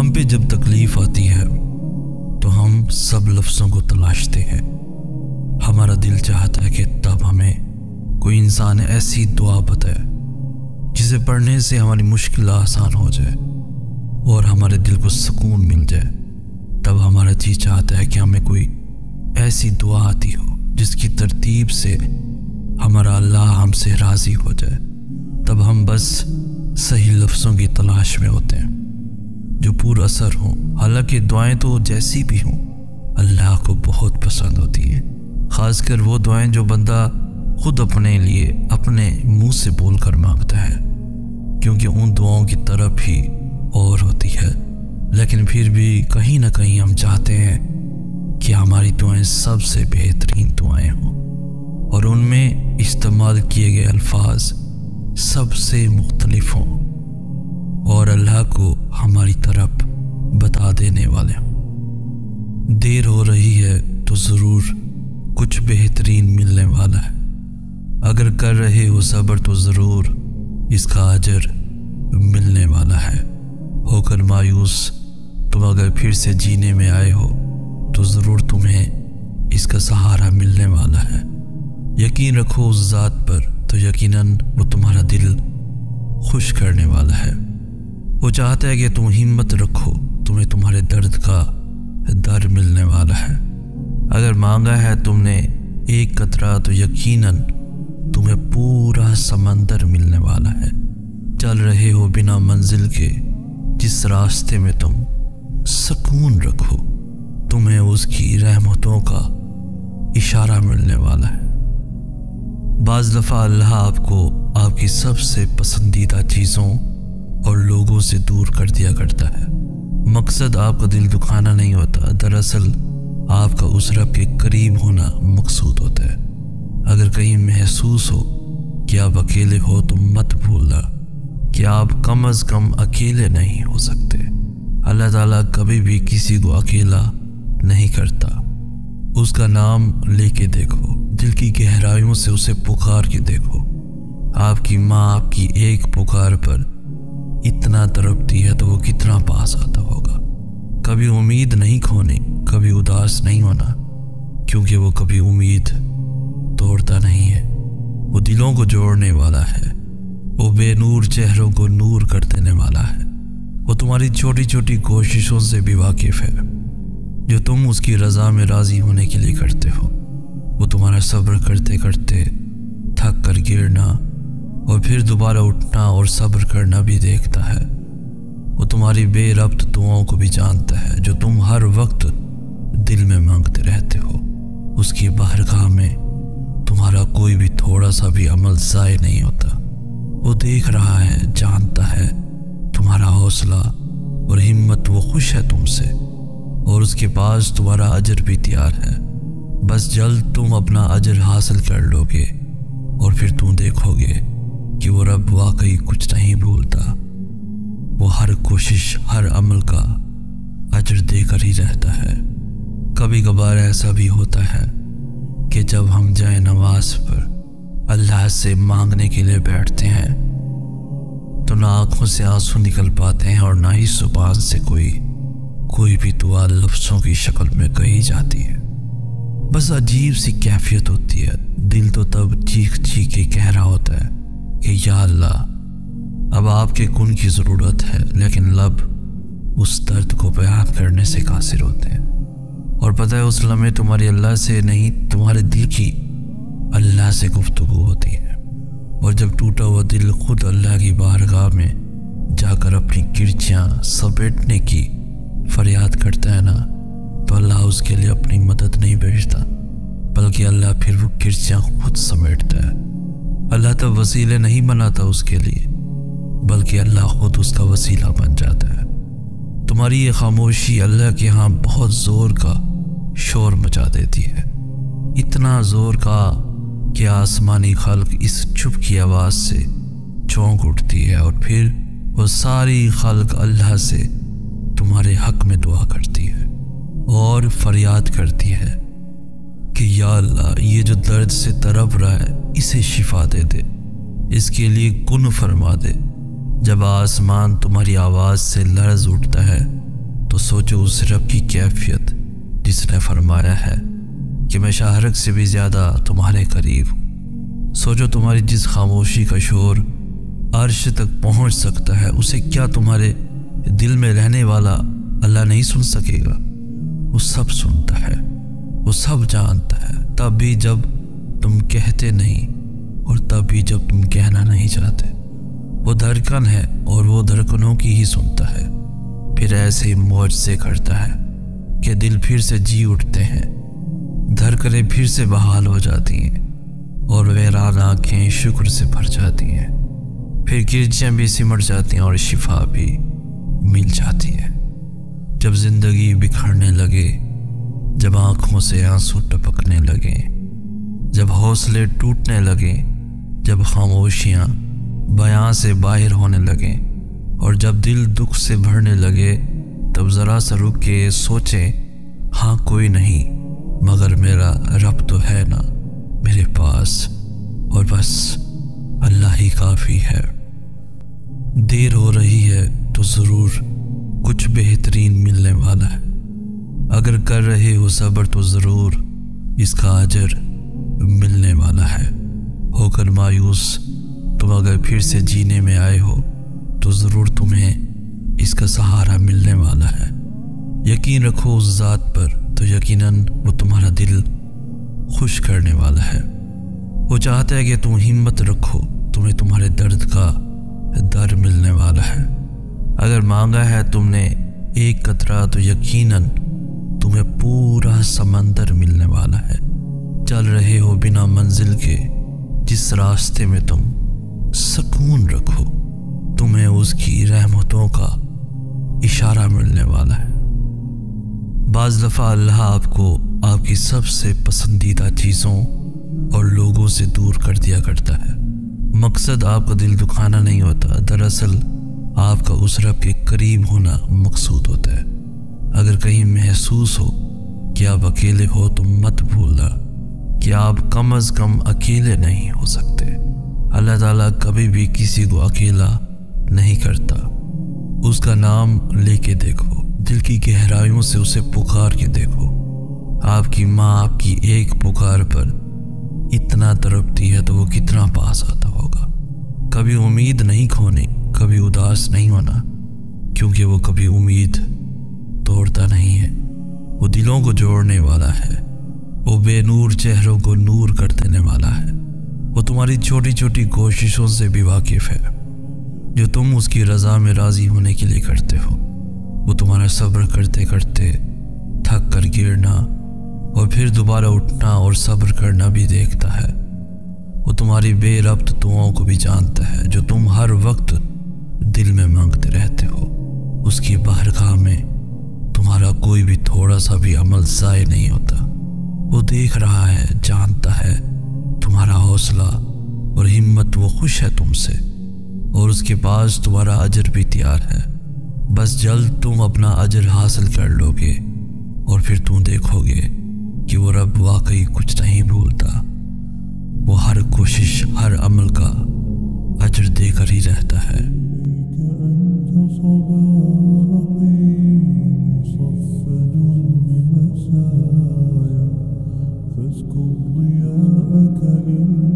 हम पे जब तकलीफ़ आती है तो हम सब लफ्ज़ों को तलाशते हैं। हमारा दिल चाहता है कि तब हमें कोई इंसान ऐसी दुआ बताए, जिसे पढ़ने से हमारी मुश्किल आसान हो जाए और हमारे दिल को सुकून मिल जाए। तब हमारा जी चाहता है कि हमें कोई ऐसी दुआ आती हो, जिसकी तरतीब से हमारा अल्लाह हमसे राज़ी हो जाए। तब हम बस सही लफ्ज़ों की तलाश में होते हैं। जो पूरा असर हो। हालाँकि दुआएँ तो जैसी भी हों, अल्लाह को बहुत पसंद होती है। ख़ासकर वो दुआएँ जो बंदा खुद अपने लिए, अपने मुँह से बोल कर माँगता है। क्योंकि उन दुआओं की तरफ़ ही और होती है। लेकिन फिर भी कहीं ना कहीं हम चाहते हैं कि हमारी दुआएँ सबसे बेहतरीन दुआएँ हों। और उनमें इस्तेमाल किए गए अल्फाज सबसे मुख्तलिफ़ हों। और अल्लाह को हमारी तरफ़ बता देने वाले देर हो रही है तो ज़रूर कुछ बेहतरीन मिलने वाला है। अगर कर रहे हो सब्र तो ज़रूर इसका अजर मिलने वाला है। होकर मायूस, तुम अगर फिर से जीने में आए हो तो ज़रूर तुम्हें इसका सहारा मिलने वाला है। यकीन रखो उस ज़ात पर तो यकीनन वो तुम्हारा दिल खुश करने वाला है। वो चाहता है कि तुम हिम्मत रखो, तुम्हें तुम्हारे दर्द का दर मिलने वाला है। अगर मांगा है तुमने एक कतरा तो यकीनन तुम्हें पूरा समंदर मिलने वाला है। चल रहे हो बिना मंजिल के, जिस रास्ते में तुम सुकून रखो, तुम्हें उसकी रहमतों का इशारा मिलने वाला है। बाज दफ़ा अल्लाह आपको आपकी सबसे पसंदीदा चीज़ों और लोगों से दूर कर दिया करता है। मकसद आपका दिल दुखाना नहीं होता। दरअसल, आपका उस रब के करीब होना मकसूद होता है। अगर कहीं महसूस हो कि आप अकेले हो तो मत भूलना कि आप कम अज़ कम अकेले नहीं हो सकते। अल्लाह ताला कभी भी किसी को अकेला नहीं करता। उसका नाम लेके देखो। दिल की गहराइयों से उसे पुकार के देखो। आपकी माँ आपकी एक पुकार पर इतना तड़पती है तो वो कितना पास आता होगा। कभी उम्मीद नहीं खोने, कभी उदास नहीं होना, क्योंकि वो कभी उम्मीद तोड़ता नहीं है। वो दिलों को जोड़ने वाला है, वो बेनूर चेहरों को नूर कर देने वाला है। वो तुम्हारी छोटी छोटी कोशिशों से भी वाकिफ है, जो तुम उसकी रजा में राज़ी होने के लिए करते हो। वो तुम्हारा सब्र करते करते थक कर गिरना और फिर दोबारा उठना और सब्र करना भी देखता है। वो तुम्हारी बेरब्त दुआओं को भी जानता है, जो तुम हर वक्त दिल में मांगते रहते हो। उसकी बाहरगाह में तुम्हारा कोई भी थोड़ा सा भी अमल ज़ाय नहीं होता। वो देख रहा है, जानता है तुम्हारा हौसला और हिम्मत, वो खुश है तुमसे और उसके पास तुम्हारा अजर भी तैयार है। बस जल्द तुम अपना अजर हासिल कर लोगे और फिर तुम देखोगे वो रब वाकई कुछ नहीं भूलता वो हर कोशिश, हर अमल का अजर देकर ही रहता है। कभी कभार ऐसा भी होता है कि जब हम जाए नमाज़ पर, अल्लाह से मांगने के लिए बैठते हैं तो ना आँखों से आँसू निकल पाते हैं और ना ही ज़ुबान से कोई कोई भी दुआ लफ्ज़ों की शक्ल में कही जाती है। बस अजीब सी कैफियत होती है। दिल तो तब चीख चीख के कह रहा होता है। कि या अल्लाह, अब आपके कुन की ज़रूरत है, लेकिन लब उस दर्द को बयान करने से कासिर होते हैं। और पता है उस लम्हे तुम्हारी अल्लाह से नहीं, तुम्हारे दिल की अल्लाह से गुफ्तु होती है। और जब टूटा हुआ दिल खुद अल्लाह की बारगाह में जाकर अपनी किरचियाँ समेटने की फरियाद करता है ना तो अल्लाह उसके लिए अपनी मदद नहीं भेजता, बल्कि अल्लाह फिर वो किरचियाँ खुद समेटता है। अल्लाह तब वसीले नहीं बनाता उसके लिए, बल्कि अल्लाह खुद उसका वसीला बन जाता है। तुम्हारी ये खामोशी अल्लाह के यहाँ बहुत ज़ोर का शोर मचा देती है। इतना ज़ोर का कि आसमानी खल्क इस चुप की आवाज़ से चौंक उठती है और फिर वो सारी खलक अल्लाह से तुम्हारे हक में दुआ करती है और फरियाद करती है। या अल्लाह, ये जो दर्द से तरप रहा है, इसे शिफा दे दे। इसके लिए कुन फरमा दे। जब आसमान तुम्हारी आवाज़ से लर्ज उठता है तो सोचो उस रब की कैफियत जिसने फरमाया है कि मैं शाहरक से भी ज़्यादा तुम्हारे करीब हूँ। सोचो तुम्हारी जिस खामोशी का शोर अर्श तक पहुँच सकता है, उसे क्या तुम्हारे दिल में रहने वाला अल्लाह नहीं सुन सकेगा? वो सब सुनता है। वो सब जानता है। तब भी जब तुम कहते नहीं और तब भी जब तुम कहना नहीं चाहते। वो धड़कन है और वो धड़कनों की ही सुनता है। फिर ऐसे ही मौज से करता है कि दिल फिर से जी उठते हैं। धड़कनें फिर से बहाल हो जाती हैं और वैरान आँखें शुक्र से भर जाती हैं। फिर गिरजियाँ भी सिमट जाती हैं और शिफा भी मिल जाती है। जब ज़िंदगी बिखरने लगे जब आँखों से आँसू टपकने लगे, जब हौसले टूटने लगे, जब खामोशियाँ बयां से बाहर होने लगे और जब दिल दुख से भरने लगे, तब ज़रा सा रुक के सोचे हाँ कोई नहीं, मगर मेरा रब तो है ना, मेरे पास, और बस अल्लाह ही काफ़ी है। देर हो रही है तो ज़रूर कुछ बेहतरीन मिलने वाला है। अगर कर रहे हो सब्र तो ज़रूर इसका अजर मिलने वाला है। होकर मायूस, तुम अगर फिर से जीने में आए हो तो ज़रूर तुम्हें इसका सहारा मिलने वाला है। यकीन रखो उस ज़ात पर तो यकीनन वो तुम्हारा दिल खुश करने वाला है। वो चाहता है कि तुम हिम्मत रखो, तुम्हें तुम्हारे दर्द का दर मिलने वाला है। अगर मांगा है तुमने एक कतरा तो यकीनन तुम्हें पूरा समंदर मिलने वाला है। चल रहे हो बिना मंजिल के, जिस रास्ते में तुम सुकून रखो, तुम्हें उसकी रहमतों का इशारा मिलने वाला है। बाज दफ़ा अल्लाह आपको आपकी सबसे पसंदीदा चीज़ों और लोगों से दूर कर दिया करता है। मकसद आपका दिल दुखाना नहीं होता, दरअसल आपका उस रब के करीब होना मकसूद होता है। अगर कहीं महसूस हो कि आप अकेले हो तो मत भूलना कि आप कम अज कम अकेले नहीं हो सकते। अल्लाह ताला कभी भी किसी को अकेला नहीं करता। उसका नाम लेके देखो, दिल की गहराइयों से उसे पुकार के देखो। आपकी माँ आपकी एक पुकार पर इतना तड़पती है तो वो कितना पास आता होगा। कभी उम्मीद नहीं खोनी, कभी उदास नहीं होना, क्योंकि वो कभी उम्मीद तोड़ता नहीं है। वो दिलों को जोड़ने वाला है। वो बेनूर चेहरों को नूर कर देने वाला है। वो तुम्हारी छोटी छोटी कोशिशों से भी वाकिफ है। जो तुम उसकी रजा में राज़ी होने के लिए करते हो। वो तुम्हारा सब्र करते करते थक कर गिरना और फिर दोबारा उठना और सब्र करना भी देखता है। वो तुम्हारी बेरब्त दुआओं को भी जानता है, जो तुम हर वक्त दिल में मांगते रहते हो। थोड़ा सा भी अमल ज़ाय नहीं होता। वो देख रहा है, जानता है, तुम्हारा हौसला और हिम्मत, वो खुश है तुमसे। और उसके पास तुम्हारा अजर भी तैयार है। बस जल्द तुम अपना अजर हासिल कर लोगे और फिर तुम देखोगे कि वो रब वाकई कुछ नहीं भूलता। वो हर कोशिश, हर अमल का अजर देकर ही रहता है। Mm-hmm.